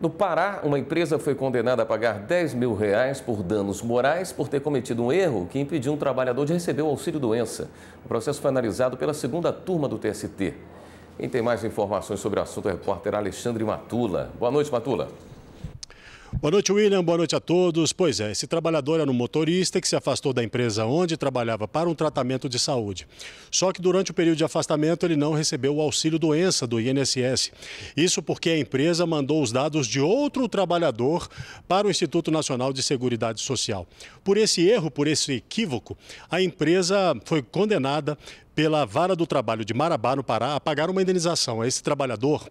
No Pará, uma empresa foi condenada a pagar 10 mil reais por danos morais por ter cometido um erro que impediu um trabalhador de receber o auxílio-doença. O processo foi analisado pela segunda turma do TST. Quem tem mais informações sobre o assunto é o repórter Alexandre Matula. Boa noite, Matula. Boa noite, William. Boa noite a todos. Pois é, esse trabalhador era um motorista que se afastou da empresa onde trabalhava para um tratamento de saúde. Só que durante o período de afastamento ele não recebeu o auxílio doença do INSS. Isso porque a empresa mandou os dados de outro trabalhador para o Instituto Nacional de Seguridade Social. Por esse erro, por esse equívoco, a empresa foi condenada pela Vara do Trabalho de Marabá, no Pará, a pagar uma indenização a esse trabalhador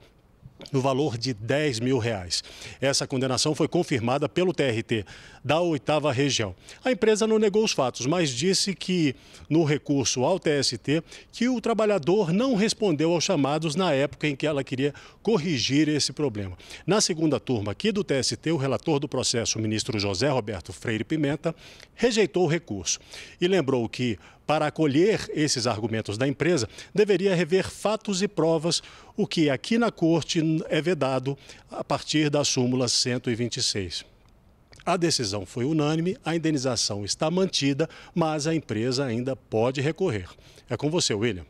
no valor de 10 mil reais. Essa condenação foi confirmada pelo TRT da oitava região. A empresa não negou os fatos, mas disse que no recurso ao TST que o trabalhador não respondeu aos chamados na época em que ela queria corrigir esse problema. Na segunda turma aqui do TST, o relator do processo, o ministro José Roberto Freire Pimenta, rejeitou o recurso e lembrou que para acolher esses argumentos da empresa, deveria rever fatos e provas, o que aqui na Corte é vedado a partir da súmula 126. A decisão foi unânime, a indenização está mantida, mas a empresa ainda pode recorrer. É com você, William.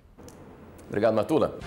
Obrigado, Matula.